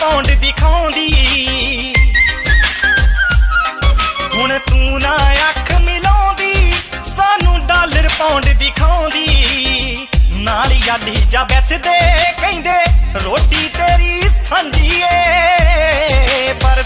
Pound ਦਿਖਾਉਂਦੀ। ਹੁਣ ਤੂੰ ਨਾ ਅੱਖ ਮਿਲਾਉਂਦੀ, ਸਾਨੂੰ ਡਾਲਰ ਪੌਂਡ ਦਿਖਾਉਂਦੀ। ਨਾਲ ਯਾਲੀ ਜਾ ਬੈਠਦੇ ਕਹਿੰਦੇ, ਰੋਟੀ ਤੇਰੀ ਸਾਂਝੀ ਏ, ਪਰ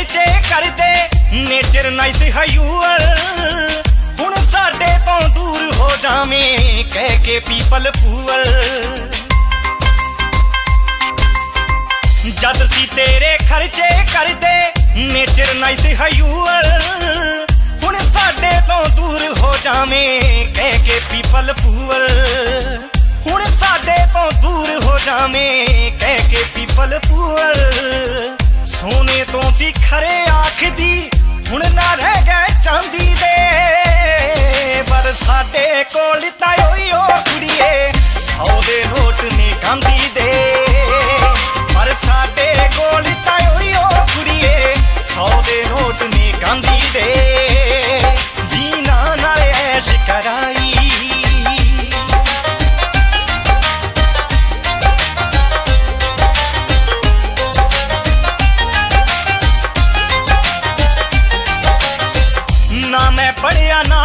ਖਰਚੇ ਕਰਦੇ। ਨੇਚਰ ਨਾਈਸ ਹਯੂਅਰ ਹੁਣ ਸਾਡੇ ਤੋਂ ਦੂਰ ਹੋ ਜਾਵੇਂ, ਕਹਿ ਕੇ ਪੀਪਲ ਪੂਅਰ ਜਦ ਸੀ ਤੇਰੇ ਖਰਚੇ ਕਰਦੇ, ਨੇਚਰ ਨਾਈਸ ਹਯੂਅਰ ਹੁਣ ਸਾਡੇ ਤੋਂ ਦੂਰ ਹੋ ਜਾਵੇਂ, ਕਹਿ ਕੇ ਪੀਪਲ ਪੂਅਰ ਹੁਣ ਸਾਡੇ ਤੋਂ ਦੂਰ ਹੋ ਜਾਵੇਂ, ਕਹਿ ਕੇ ਪੀਪਲ ਪੂਅਰ ਸੋਨੇ ਤੋਂ ਵੀ ਖਰੇ ਆਖਦੀ, ਹੁਣ ਨਾ ਰਹਿ ਗਏ ਚਾਂਦੀ ਦੇ। ਪਰ ਸਾਡੇ ਕੋਲ ਤਾਂ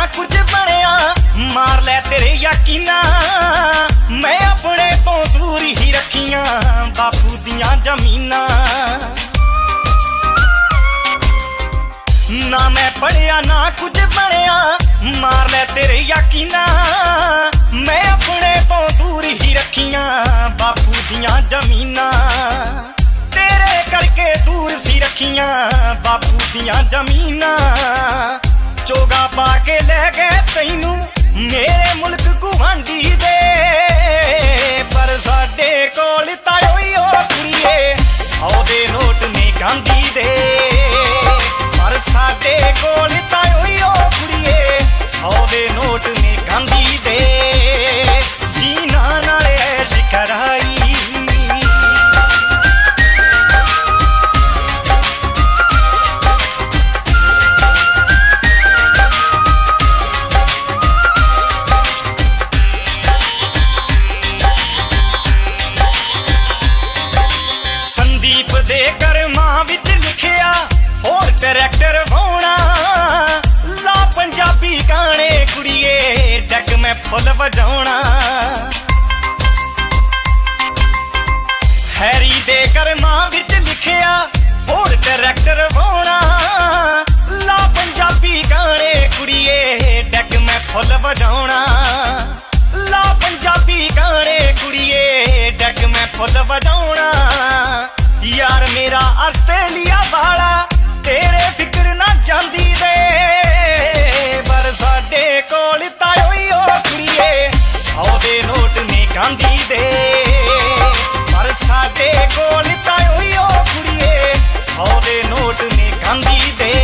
ਕੁਝ ਬਣਿਆ। ਮਾਰ ਲੈ ਤੇਰੇ ਯਕੀਨਾ। ਮੈਂ ਆਪਣੇ ਤੋਂ ਦੂਰ ਹੀ ਰੱਖੀਆਂ ਬਾਪੂ ਦੀਆਂ ਜ਼ਮੀਨਾਂ। ਨਾ ਮੈਂ ਪੜਿਆ ਨਾ ਕੁਝ ਬਣਿਆ। ਮਾਰ ਲੈ ਤੇਰੇ ਯਕੀਨਾ। ਮੈਂ ਆਪਣੇ ਤੋਂ ਦੂਰ ਹੀ ਰੱਖੀਆਂ ਬਾਪੂ ਦੀਆਂ ਜ਼ਮੀਨਾਂ। ਤੇਰੇ ਕਰਕੇ ਦੂਰ ਸੀ ਰੱਖੀਆਂ ਬਾਪੂ ਦੀਆਂ ਜ਼ਮੀਨਾਂ। ਚੋਗਾ ਪਾ ਕੇ ਲੈ ਗਏ ਤੈਨੂੰ। ਮੇਰੇ ਮੁਲਕ ਗੁਆਂਢੀ ਦੇ। ਪਰ ਸਾਡੇ ਕੋਲ ਤਾਂ ਓਈ ਓ ਕੁੜੀਏ ਸੌ ਨੋਟ ਨੇ ਗਾਂਧੀ ਦੇ। ਪਰ ਸਾਡੇ ਕੋਲ ਤਾਂ ਓਈ ਓ ਕੁੜੀਏ ਸੌ ਦੇ ਨੋਟ ਨੇ ਗਾਂਧੀ ਹੋਰ ਹੋਣਾ ਲਾ ਪੰਜਾਬੀ ਗਾਣੇ ਕੁੜੀਏ ਡੱਗ ਮੈਂ ਫੁੱਲ ਵਜਾਉਣਾ। ਹੈਰੀ ਦੇ ਕਰਮਾਂ ਵਿੱਚ ਲਿਖਿਆ ਹੋਰ ਕਰੈਕਟਰ ਹੋਣਾ ਲਾ ਪੰਜਾਬੀ ਗਾਣੇ ਕੁੜੀਏ ਡੱਗ ਮੈਂ ਫੁੱਲ ਵਜਾਉਣਾ। ਲਾ ਪੰਜਾਬੀ ਗਾਣੇ ਕੁੜੀਏ ਡੱਗ ਮੈਂ ਫੁੱਲ ਵਜਾਉਣਾ। ਯਾਰ ਮੇਰਾ ਆਸਟ੍ਰੇਲੀਆ ਜਾਂਦੀ ਦੇ। ਪਰ ਸਾਡੇ ਕੋਲ ਤਾਂ ਉਹੀਓ ਕੁੜੀਏ ਸੌ ਦੇ ਨੋਟ ਨੇ ਗਾਂਧੀ ਦੇ।